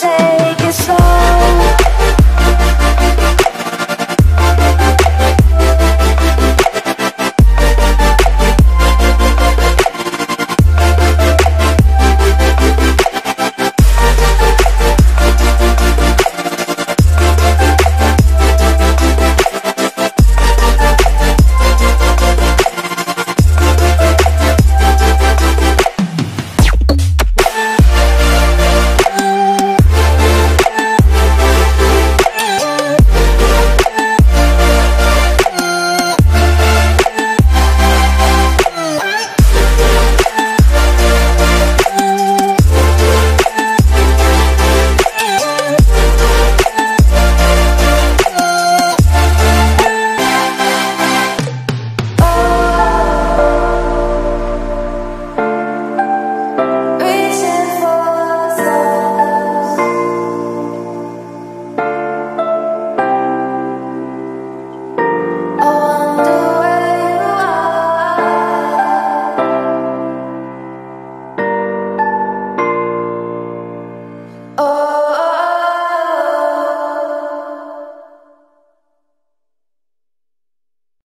take